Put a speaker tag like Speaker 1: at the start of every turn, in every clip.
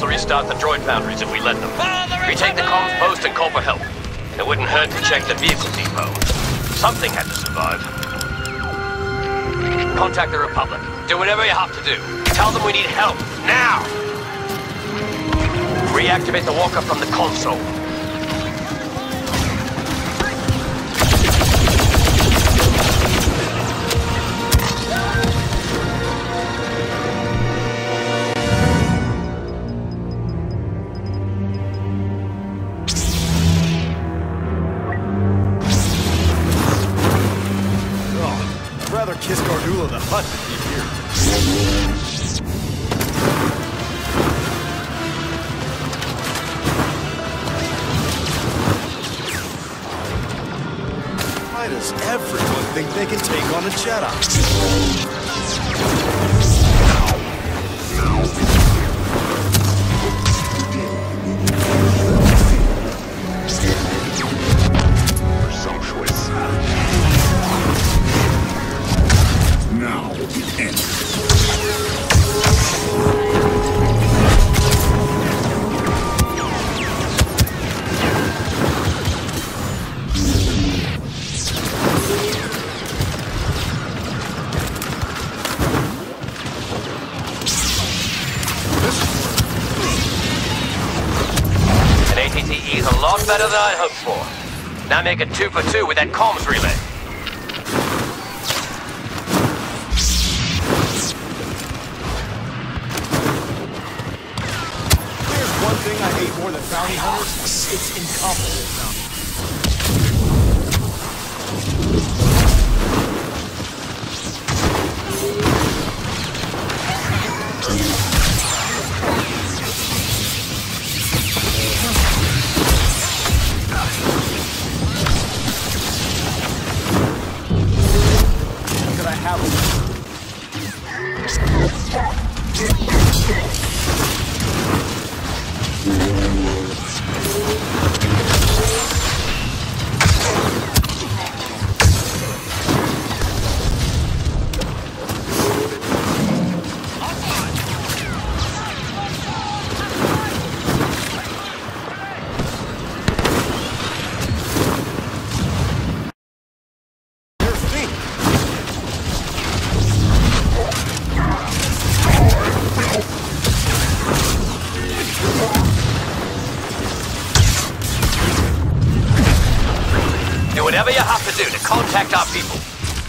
Speaker 1: will restart the droid foundries if we let them. We take the comms post and call for help. It wouldn't hurt to check the vehicle depot. Something had to survive. Contact the Republic. Do whatever you have to do. Tell them we need help. Now! Reactivate the walker from the console. Hutton. Better than I'd hoped for. Now make it two for two with that comms relay.
Speaker 2: There's one thing I hate more than bounty hunters. It's incompetent bounty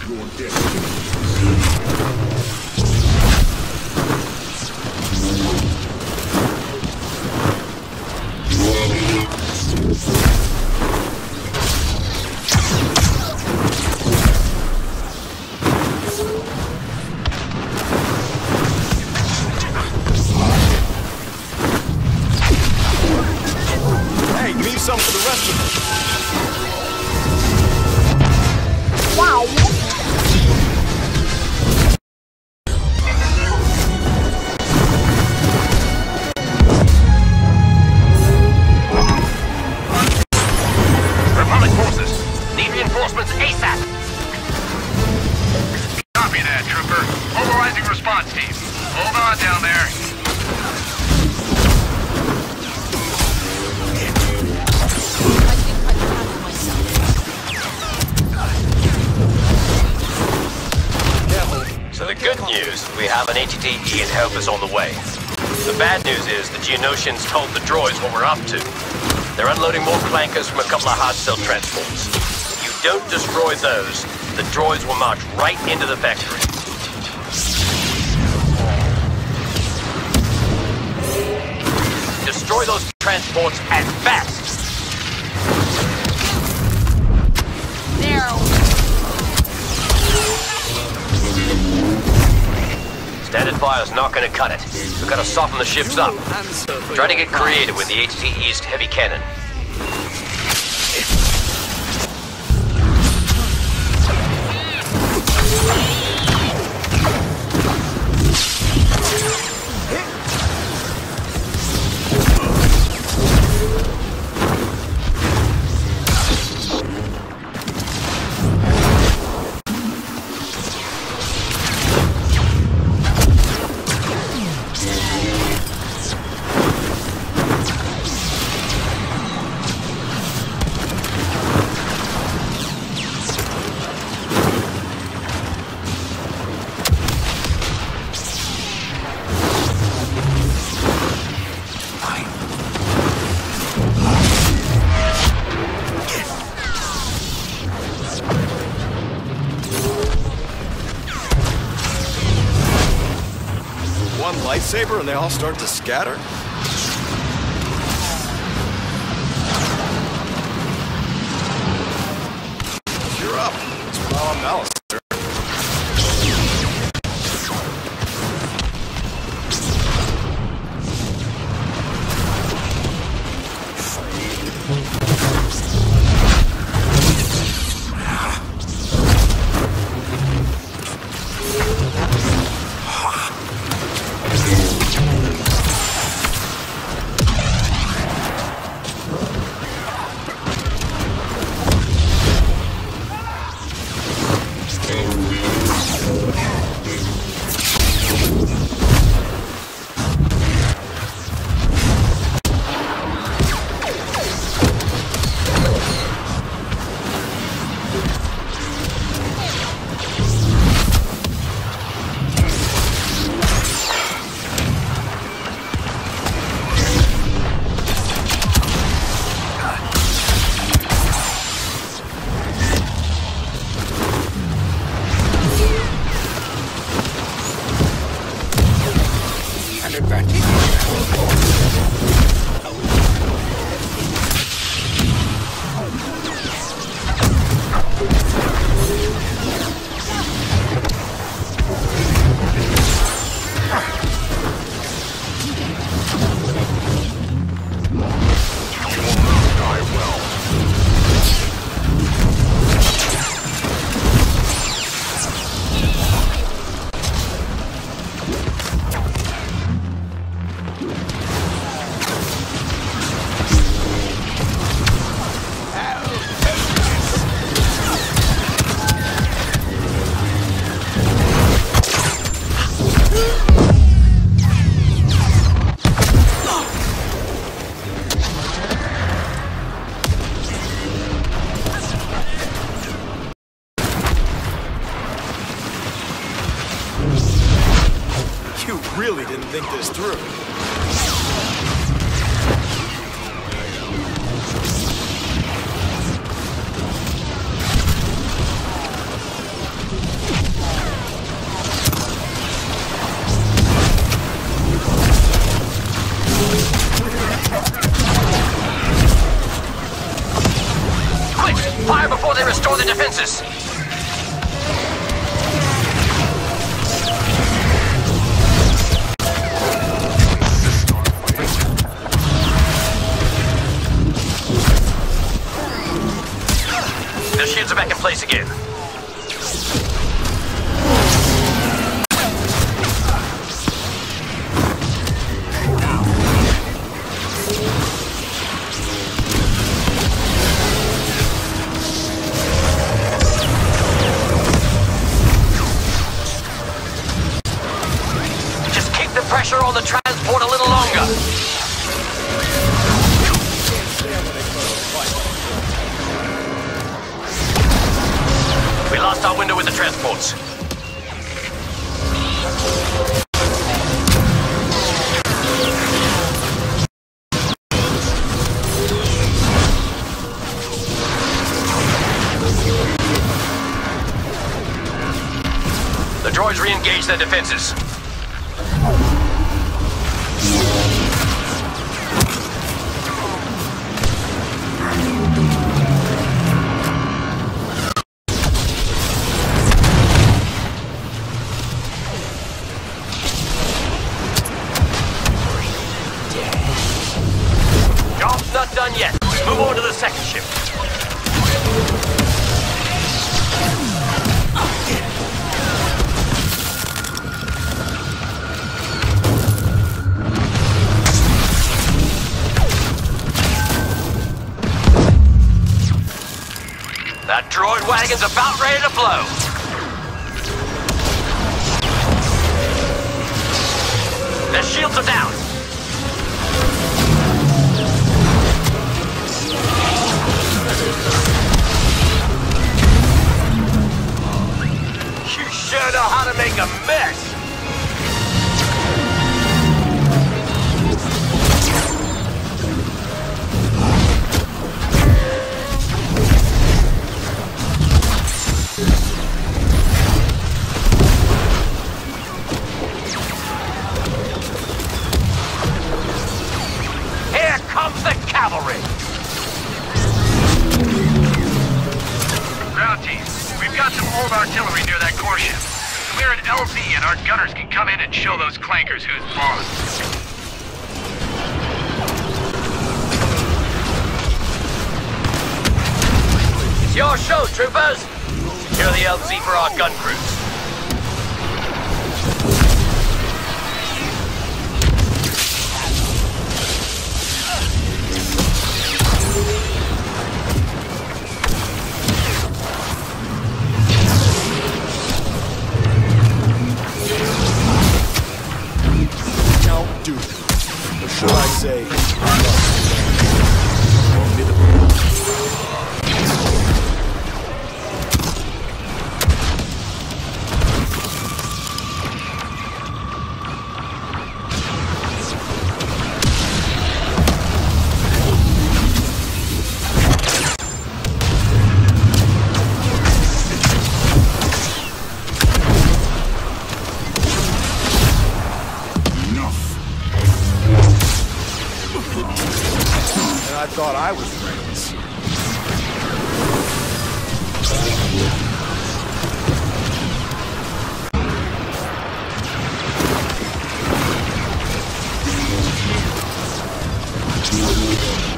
Speaker 3: Your destiny.
Speaker 1: News, we have an ATTE and help is on the way. The bad news is the Geonosians told the droids what we're up to. They're unloading more clankers from a couple of Hardcell transports. You don't destroy those, the droids will march right into the factory. Destroy those transports and fast! Fire's not gonna cut it. We've gotta soften the ships up. Try to get creative with the ATTE's heavy cannon.
Speaker 2: Lightsaber and they all start to scatter? You're up. It's Raw Malice. You really didn't think this through.
Speaker 1: Place again. Just keep the pressure on the transport droids re-engage their defenses. Wagon's about ready to blow. Their shields are down. You sure know how to make a mess.
Speaker 4: old artillery near that core ship. Clear an LZ and our gunners can come in and show those clankers who's boss.
Speaker 1: It's your show, troopers! Secure the LZ for our gun crews.
Speaker 2: Let's go.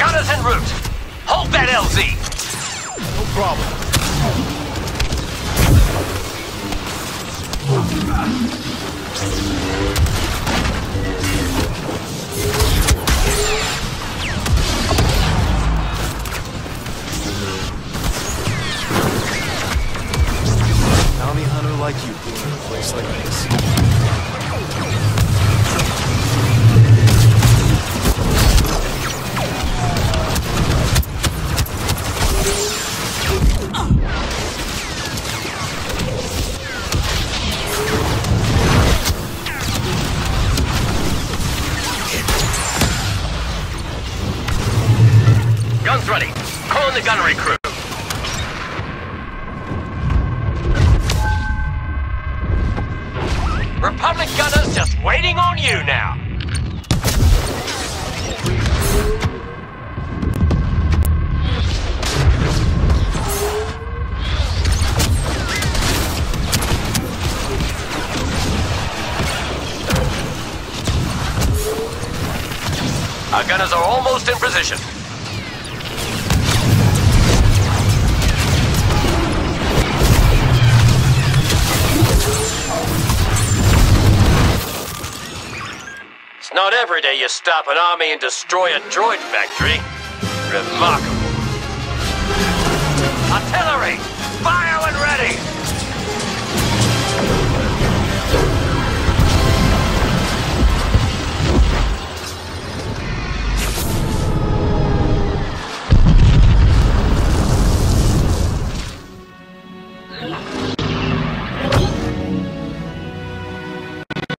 Speaker 1: Gunners en route. Hold that LZ.
Speaker 2: No problem. Bounty hunter like you in a place like this.
Speaker 1: Cannons are almost in position. It's not every day you stop an army and destroy a droid factory. Remarkable. Artillery!